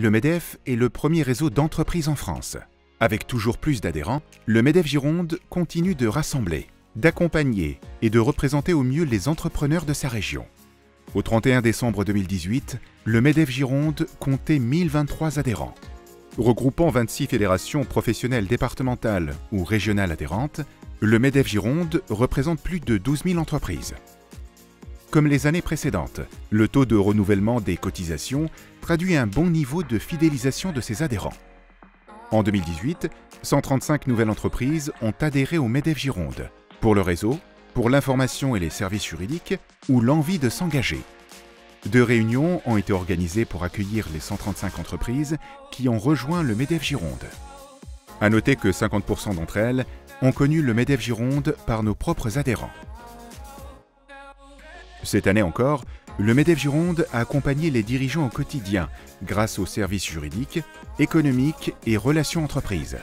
le MEDEF est le premier réseau d'entreprises en France. Avec toujours plus d'adhérents, le MEDEF Gironde continue de rassembler, d'accompagner et de représenter au mieux les entrepreneurs de sa région. Au 31 décembre 2018, le MEDEF Gironde comptait 1023 adhérents. Regroupant 26 fédérations professionnelles départementales ou régionales adhérentes, le MEDEF Gironde représente plus de 12 000 entreprises. Comme les années précédentes, le taux de renouvellement des cotisations traduit un bon niveau de fidélisation de ses adhérents. En 2018, 135 nouvelles entreprises ont adhéré au MEDEF Gironde, pour le réseau, pour l'information et les services juridiques ou l'envie de s'engager. Deux réunions ont été organisées pour accueillir les 135 entreprises qui ont rejoint le MEDEF Gironde. À noter que 50% d'entre elles ont connu le MEDEF Gironde par nos propres adhérents. Cette année encore, le MEDEF Gironde a accompagné les dirigeants au quotidien grâce aux services juridiques, économiques et relations entreprises.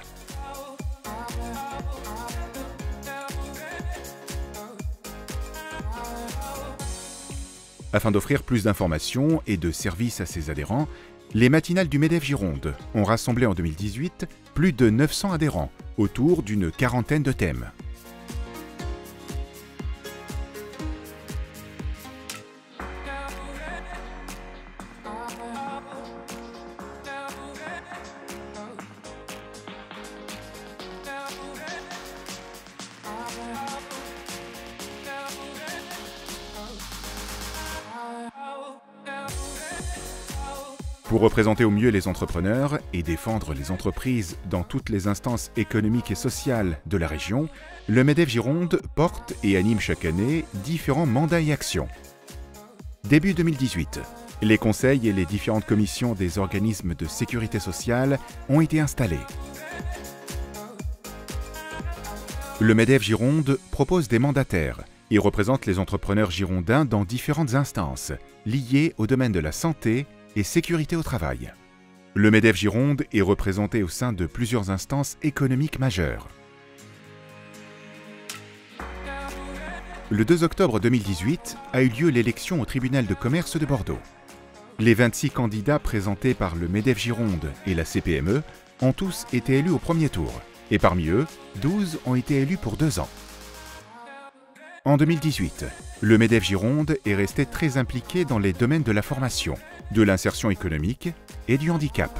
Afin d'offrir plus d'informations et de services à ses adhérents, les matinales du MEDEF Gironde ont rassemblé en 2018 plus de 900 adhérents autour d'une quarantaine de thèmes. Pour représenter au mieux les entrepreneurs et défendre les entreprises dans toutes les instances économiques et sociales de la région, le MEDEF Gironde porte et anime chaque année différents mandats et actions. Début 2018, les conseils et les différentes commissions des organismes de sécurité sociale ont été installés. Le MEDEF Gironde propose des mandataires et représente les entrepreneurs girondins dans différentes instances liées au domaine de la santé, et sécurité au travail. Le MEDEF Gironde est représenté au sein de plusieurs instances économiques majeures. Le 2 octobre 2018 a eu lieu l'élection au tribunal de commerce de Bordeaux. Les 26 candidats présentés par le MEDEF Gironde et la CPME ont tous été élus au premier tour, et parmi eux, 12 ont été élus pour deux ans. En 2018, le MEDEF Gironde est resté très impliqué dans les domaines de la formation, de l'insertion économique et du handicap.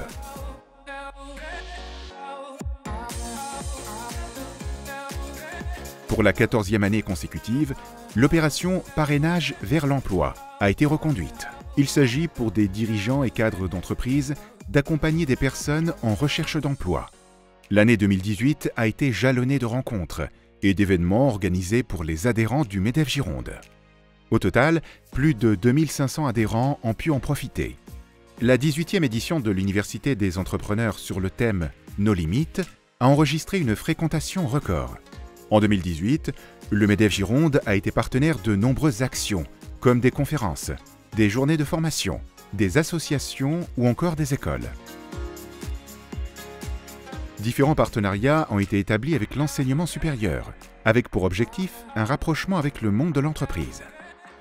Pour la 14e année consécutive, l'opération Parrainage vers l'emploi a été reconduite. Il s'agit pour des dirigeants et cadres d'entreprise d'accompagner des personnes en recherche d'emploi. L'année 2018 a été jalonnée de rencontres et d'événements organisés pour les adhérents du MEDEF Gironde. Au total, plus de 2500 adhérents ont pu en profiter. La 18e édition de l'Université des entrepreneurs sur le thème Nos limites a enregistré une fréquentation record. En 2018, le MEDEF Gironde a été partenaire de nombreuses actions, comme des conférences, des journées de formation, des associations ou encore des écoles. Différents partenariats ont été établis avec l'enseignement supérieur, avec pour objectif un rapprochement avec le monde de l'entreprise.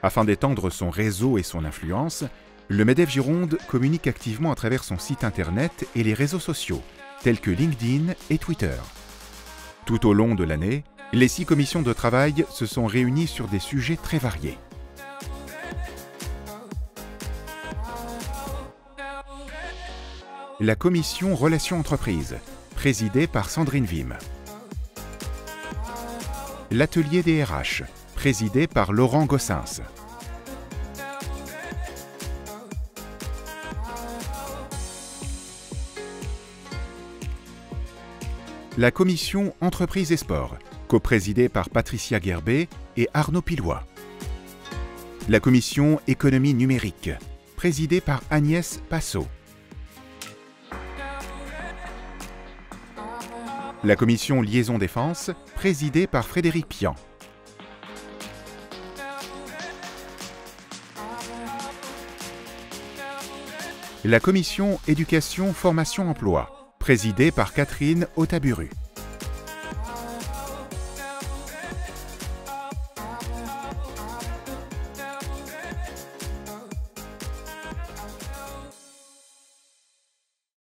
Afin d'étendre son réseau et son influence, le MEDEF Gironde communique activement à travers son site internet et les réseaux sociaux, tels que LinkedIn et Twitter. Tout au long de l'année, les six commissions de travail se sont réunies sur des sujets très variés. La commission Relations entreprises, présidée par Sandrine Vim. L'atelier des RH, présidé par Laurent Gossens. La commission Entreprises et Sports, coprésidée par Patricia Gerbet et Arnaud Pilois. La commission Économie numérique, présidée par Agnès Passot. La commission Liaison Défense, présidée par Frédéric Pian. la commission Éducation, Formation, Emploi, présidée par Catherine Otaburu.